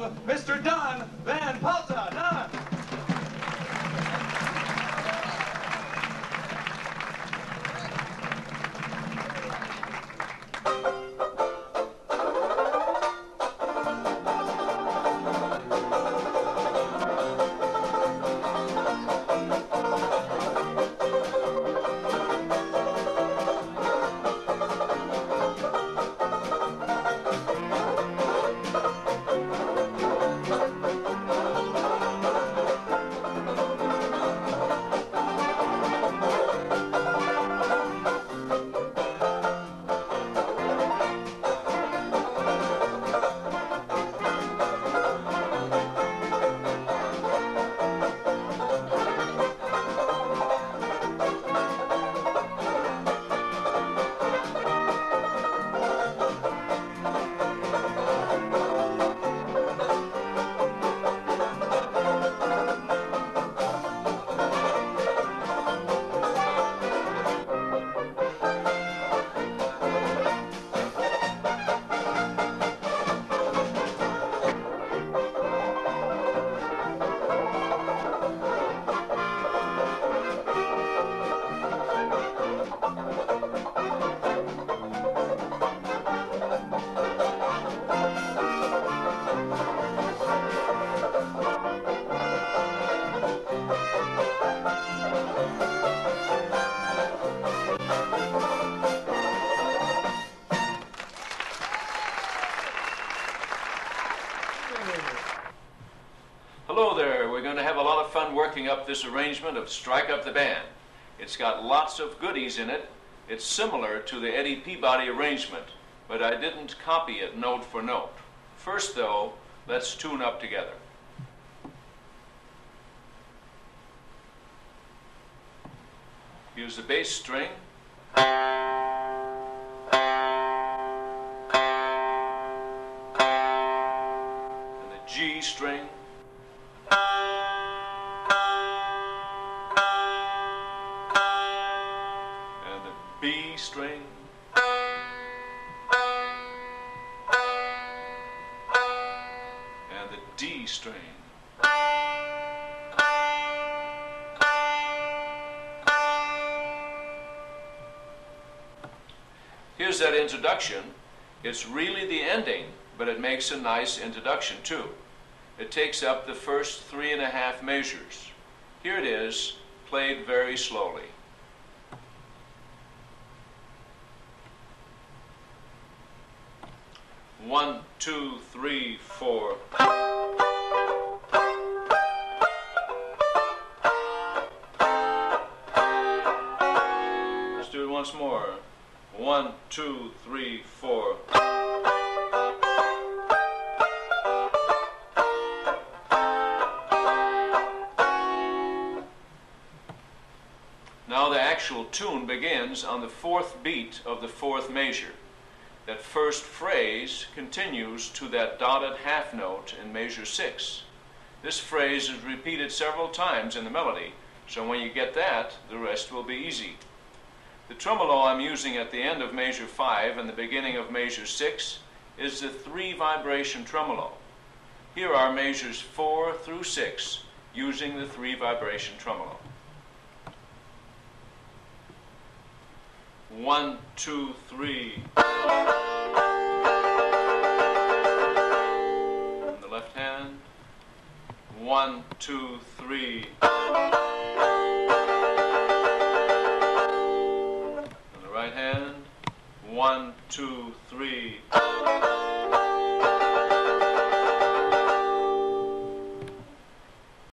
of Mr. Don Van Palta. Working up this arrangement of Strike Up the Band. It's got lots of goodies in it. It's similar to the Eddie Peabody arrangement, but I didn't copy it note for note. First, though, let's tune up together. Use the bass string. And the G string. B string. And the D string. Here's that introduction. It's really the ending, but it makes a nice introduction too. It takes up the first three and a half measures. Here it is, played very slowly. One, two, three, four. Let's do it once more. One, two, three, four. Now the actual tune begins on the fourth beat of the fourth measure. That first phrase continues to that dotted half note in measure six. This phrase is repeated several times in the melody, so when you get that, the rest will be easy. The tremolo I'm using at the end of measure five and the beginning of measure six is the three vibration tremolo. Here are measures four through six using the three vibration tremolo. One, two, three. On the left hand. One, two, three. On the right hand. One, two, three.